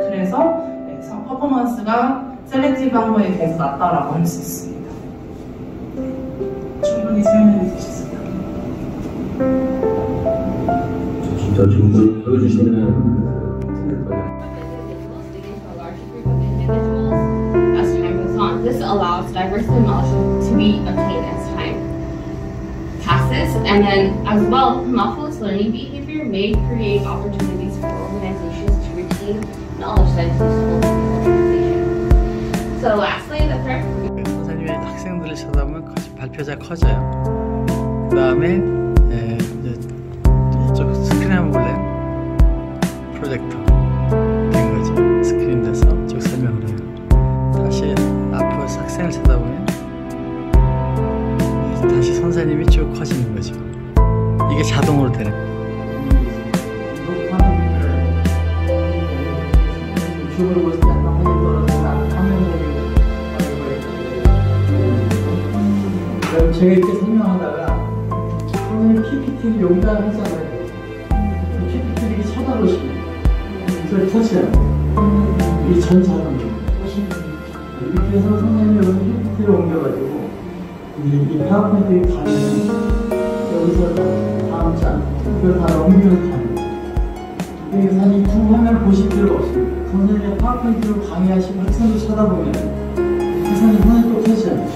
그래서 네, 성- 퍼포먼스가 셀렉티브한 거에 비해서 낮다라고 할 수 있습니다. 충분히 설명이 되셨습니다. 저 질문 보여주시면 틀릴 거예요. As time goes on, this allows diverse knowledge to be obtained as time passes, and then as well, homophilous learning behavior may create opportunities for organizations to retain 선생님이 학생들을 쳐다보면 발표자 커져요. 그 다음에 이제 이쪽 스크린 한번 볼래요? 프로젝터 된 거죠. 스크린 돼서 쭉 설명을 해요. 다시 앞으로 학생을 이제 다시 선생님이 쭉 커지는 거죠. 이게 자동으로 되는 거예요. 유튜브를 보실 때 화면이 떨어지면 화면을 그럼 제가 이렇게 설명하다가 선생님 PPT를 여기다 하잖아요. 그 PPT를 쳐다보시면 이걸 터치해요. 이 전자로 이렇게 해서 선생님이 PPT를 옮겨가지고 이, 이 파워포인트를 가면 여기서 다음 장 이걸 다 넘기면 돼요. 이게 사실 두 화면 보실 필요가 없습니다. 선생님의 파워포인트로 강의하시고 학생들 쳐다보면 학생이 손에 또 켜져요.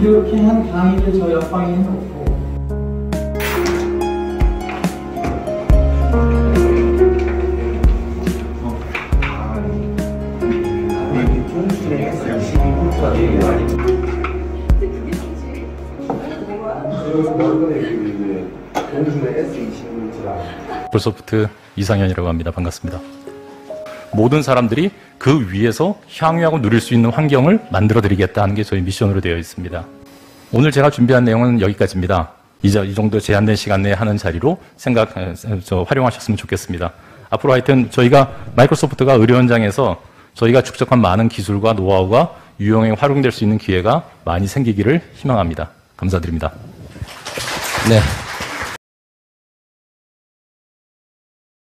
이렇게 한 강의를 저 옆방에 해놓고 마이크로소프트 이상현이라고 합니다. 반갑습니다. 모든 사람들이 그 위에서 향유하고 누릴 수 있는 환경을 만들어 드리겠다 하는 게 저희 미션으로 되어 있습니다. 오늘 제가 준비한 내용은 여기까지입니다. 이제 이 정도 제한된 시간 내에 하는 자리로 생각, 에, 저, 활용하셨으면 좋겠습니다. 앞으로 하여튼 저희가 마이크로소프트가 의료 현장에서 저희가 축적한 많은 기술과 노하우가 유용에 활용될 수 있는 기회가 많이 생기기를 희망합니다. 감사드립니다. 네.